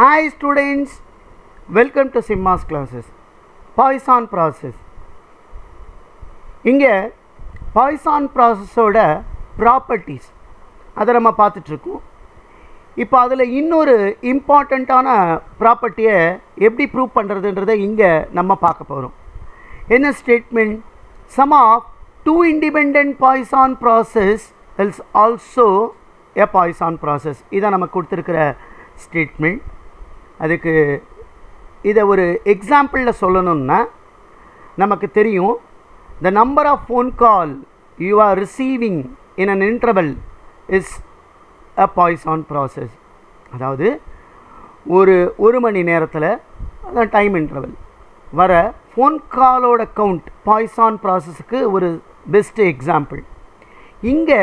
Hi students, welcome to Simma's classes. Poisson process. இங்கே Poisson ப்ராசஸோட properties அதை நம்ம பார்த்துட்ருக்கோம். இப்போ அதில் இன்னொரு இம்பார்ட்டண்ட்டான ப்ராப்பர்ட்டியை எப்படி ப்ரூவ் பண்ணுறதுன்றதை இங்கே நம்ம பார்க்க போகிறோம் என்ன statement sum of two independent Poisson process is also a Poisson process இதை நம்ம கொடுத்துருக்கிற ஸ்டேட்மெண்ட் அதுக்கு இதை ஒரு எக்ஸாம்பிளில் சொல்லணும்னா நமக்கு தெரியும் the number of phone call you are receiving in an interval is a Poisson process அதாவது ஒரு ஒரு மணி நேரத்தில் அதான் டைம் இன்டர்வல் வர ஃபோன் காலோட கவுண்ட் பாய்சான் ப்ராசஸுக்கு ஒரு பெஸ்ட்டு எக்ஸாம்பிள் இங்கே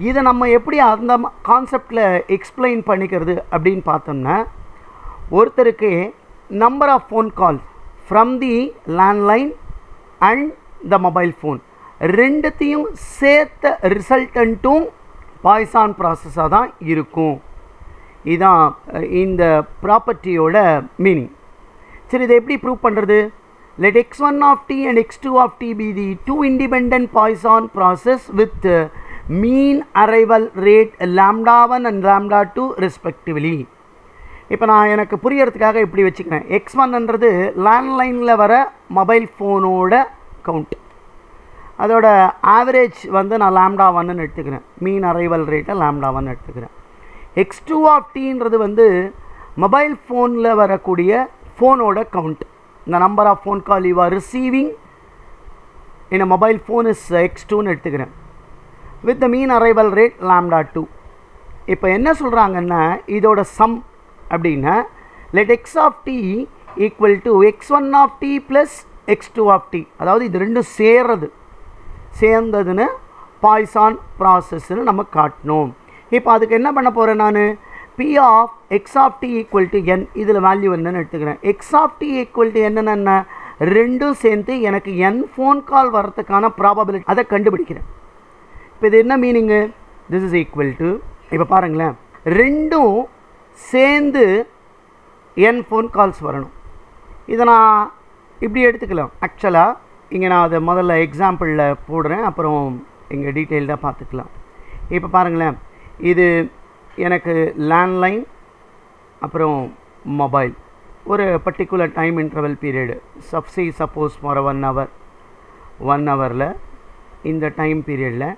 இதை நம்ம எப்படி அந்த கான்செப்டில் எக்ஸ்பிளைன் பண்ணிக்கிறது அப்படின்னு பார்த்தோம்னா ஒருத்தருக்கு number of phone calls from the landline and the mobile phone ரெண்டுத்தையும் சேர்த்த ரிசல்டன்ட்டும் பாய்சான் ப்ராசஸாக தான் இருக்கும். இதுதான் இந்த ப்ராப்பர்ட்டியோட மீனிங் சரி இதை எப்படி ப்ரூவ் பண்ணுறது let X one of T and X two of T be the two independent Poisson process with mean arrival rate lambda one and lambda two respectively இப்போ நான் எனக்கு புரியறதுக்காக இப்படி வச்சுக்கிறேன். எக்ஸ் ஒன்ன்றது லேண்ட்லைனில் வர மொபைல் ஃபோனோட கவுண்ட் அதோட ஆவரேஜ் வந்து நான் லேம்டா ஒன்னு எடுத்துக்கிறேன். மீன் அரைவல் ரேட்டை லேம்டா ஒன் எடுத்துக்கிறேன். எக்ஸ் டூ ஆஃப் டீன்றது வந்து மொபைல் ஃபோனில் வரக்கூடிய ஃபோனோட கவுண்ட் இந்த number of phone call you are receiving in mobile phone is X டூன்னு எடுத்துக்கிறேன். With the mean arrival rate lambda two இப்போ என்ன சொல்கிறாங்கன்னா இதோட சம் அப்படின்னா let X of T equal to X one of T plus X two of T அதாவது இது ரெண்டும் சேர்றது. சேர்ந்ததுன்னு பாய்சான் ப்ராசஸ்ன்னு நம்ம காட்டணும் இப்போ அதுக்கு என்ன பண்ண போகிறேன் நான்? P of X of T equal to N இதில் வேல்யூ என்னன்னு எடுத்துக்கிறேன். X of D equal to என்னென்ன ரெண்டும் சேர்ந்து எனக்கு என் ஃபோன் கால் வரத்துக்கான ப்ராபபிலிட்டி அதை கண்டுபிடிக்கிறேன். இப்போ இது என்ன meaning this is equal to இப்போ பாருங்களேன். ரெண்டும் சேர்ந்து என் ஃபோன் கால்ஸ் வரணும். இதை நான் இப்படி எடுத்துக்கலாம். ஆக்சுவலாக இங்கே நான் அதை முதல்ல எக்ஸாம்பிளில் போடுறேன். அப்புறம் இங்கே டீட்டெயில்டாக பார்த்துக்கலாம். இப்போ பாருங்களேன். இது எனக்கு லேண்ட்லைன் அப்புறம் மொபைல் ஒரு particular time interval period சப்சி suppose for one hour one ஹவரில் இந்த டைம் பீரியடில்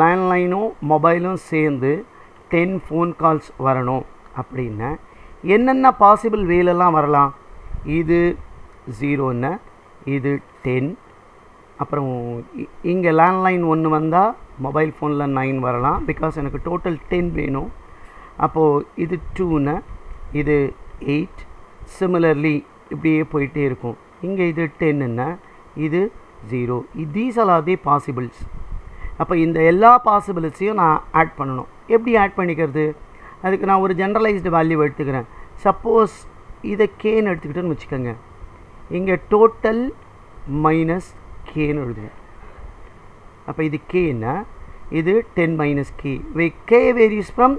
லேண்ட்லைனும் மொபைலும் சேர்ந்து டென் ஃபோன் கால்ஸ் வரணும். அப்படின்னா என்னென்ன பாசிபிள் வேலெல்லாம் வரலாம்? இது ஜீரோன்னு இது டென் அப்புறம் இங்கே லேண்ட்லைன் ஒன்று வந்தால் மொபைல் ஃபோனில் நைன் வரலாம். பிகாஸ் எனக்கு டோட்டல் டென் வேணும். அப்போது இது டூன்னு இது எயிட் சிமிலர்லி இப்படியே போயிட்டே இருக்கும். இங்கே இது டென்னுன்னா இது zero these all are the possibles அப்போ இந்த எல்லா பாசிபிள்ஸையும் நான் ஆட் பண்ணணும். எப்படி ஆட் பண்ணிக்கிறது? அதுக்கு நான் ஒரு ஜென்ரலைஸ்டு வேல்யூ எடுத்துக்கிறேன். சப்போஸ் இதை கேன்னு எடுத்துக்கிட்டோன்னு வச்சுக்கோங்க. இங்கே டோட்டல் மைனஸ் கேன்னு எழுதுவேன் அப்போ இது கேன்னா இது ten minus K way K varies from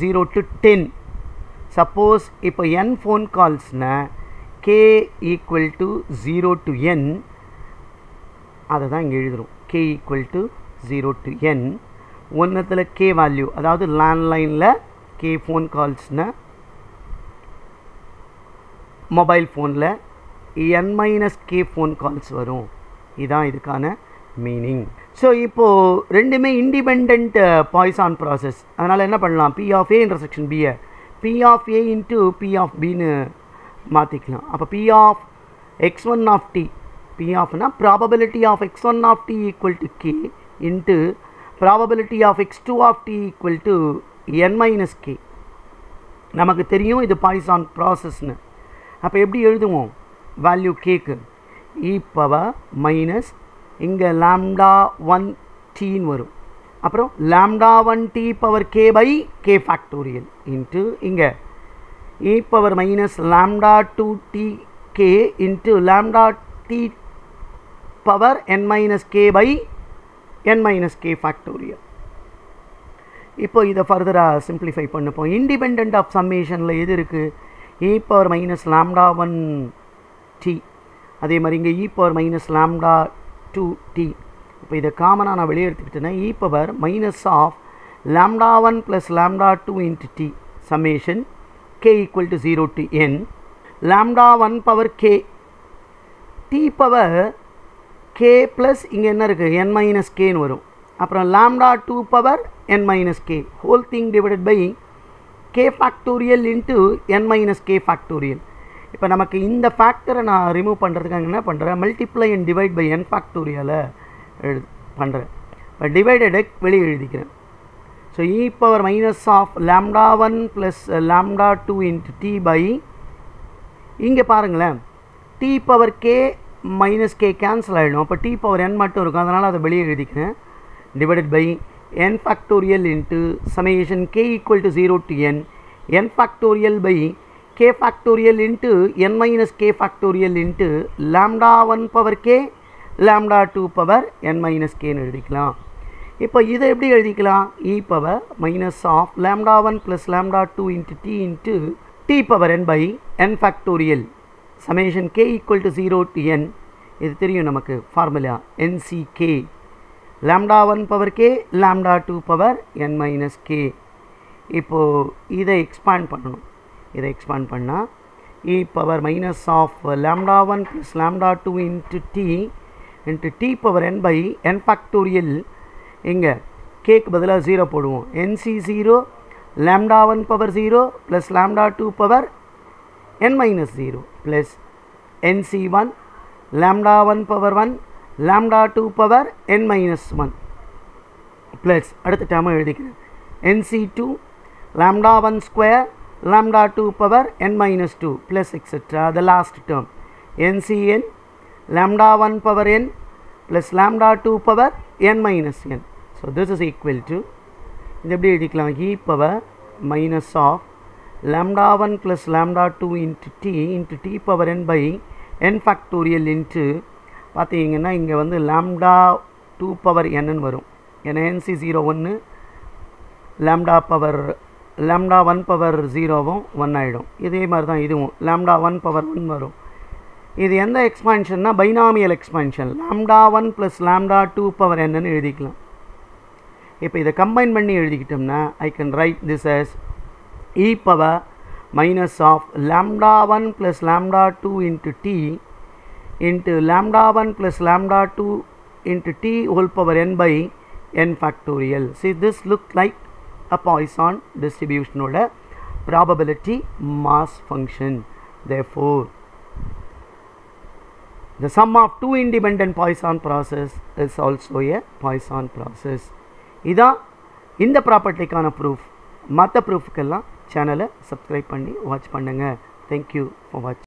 zero to ten suppose இப்போ N phone கால்ஸ்னால் K equal to zero to N அதை தான் இங்கே எழுதுகிறோம் K equal to zero to N ஒன்றத்தில் K value அதாவது லேண்ட்லைனில் கே ஃபோன் கால்ஸ்னால் மொபைல் ஃபோனில் N minus K phone calls வரும். இதுதான் இதுக்கான மீனிங் ஸோ இப்போது ரெண்டுமே இண்டிபெண்ட் பாய்சான் ப்ராசஸ் அதனால் என்ன பண்ணலாம்? பி ஆஃப் ஏ இன்டர்செக்ஷன் பியை P of A into P of பின்னு மாற்றிக்கலாம் அப்போ P of X one of T P ஆஃப்னா probability of X one of T equal to K into probability of X two of T equal to N minus K நமக்கு தெரியும் இது Poisson ப்ராசஸ்னு அப்போ எப்படி எழுதுவோம்? Value கேக்கு இ பவர் மைனஸ் இங்கே lambda one டீன்னு வரும். அப்புறம் lambda one T power K by K factorial into இங்கே. E power minus lambda two T K into lambda T power N minus K by N minus K factorial இப்போ இதை ஃபர்தராக simplify பண்ணிப்போம் independent of சம்மேஷனில் எது இருக்குது E power minus lambda one T அதே மாதிரி இங்கே E power minus lambda two T இப்போ இதை காமனாக நான் வெளியே எடுத்துக்கிட்டேன்னா E power minus of lambda one plus lambda two into T summation K equal to zero to N lambda one power K T power K plus இங்கே என்ன இருக்குது N minus கேன்னு வரும். அப்புறம் lambda two power N minus K whole thing divided by K factorial into N minus K factorial இப்போ நமக்கு இந்த ஃபேக்டரை நான் ரிமூவ் பண்ணுறதுக்காக என்ன பண்ணுறேன் multiply and divide by N ஃபேக்டோரியலை எழுது பண்ணுறேன் இப்போ டிவைடடை வெளியே எழுதிக்கிறேன். So E power minus of lambda one plus lambda two into T by இங்கே பாருங்களேன். T power K minus K cancel ஆகிடும் அப்போ டி பவர் என் மட்டும் இருக்கும். அதனால் அதை வெளியே எழுதிக்கிறேன். Divided by N factorial into summation K equal to zero to N N factorial by K factorial into N minus K factorial into lambda one power K lambda two power N minus கேன்னு எழுதிக்கலாம். இப்போ இதை எப்படி எழுதிக்கலாம்? E power minus of lambda one plus lambda two into T into T power N by N factorial summation K equal to zero to N இது தெரியும் நமக்கு formula NCK lambda one power K lambda two power N minus K இப்போது இதை expand பண்ணணும். இதை expand பண்ணால் E power minus of lambda one plus lambda two into T into T power N by N factorial இங்கே கேக்கு பதிலாக zero போடுவோம். NC zero lambda one power zero plus lambda two power N minus zero plus NC one lambda one power one lambda two power N minus one plus அடுத்த டேர்மை எழுதிக்கிறேன் NC two lambda one square lambda two power N minus two plus etcetera the last term NCN lambda one power N plus lambda two power N minus N so this is equal to இது எப்படி எழுதிக்கலாம் E power minus of lambda one plus lambda two into T into T power N by N factorial into பார்த்தீங்கன்னா இங்கே வந்து lambda two power என்னன்னு வரும். ஏன்னா NC zero ஒன்று lambda power lambda one power ஜீரோவும் one ஆகிடும் இதே மாதிரி தான் இதுவும் லாம்டா ஒன் பவர் ஒன் வரும். இது எந்த எக்ஸ்பான்ஷன்னா binomial expansion lambda one plus lambda two power என்னன்னு எழுதிக்கலாம். இப்போ இதை கம்பைன் பண்ணி எழுதிக்கிட்டோம்னா I can write this as E power minus of lambda one plus lambda two into T into lambda 1 plus lambda 2 into t whole power n by n factorial. See this look like a Poisson distribution ஓட probability mass function. Therefore, the sum of two independent Poisson process is also a Poisson process. இதான் இந்த ப்ராப்பர்ட்டிக்கான proof மற்ற ப்ரூஃப்க்கெல்லாம் சேனலை subscribe பண்ணி watch பண்ணுங்கள் thank you for watch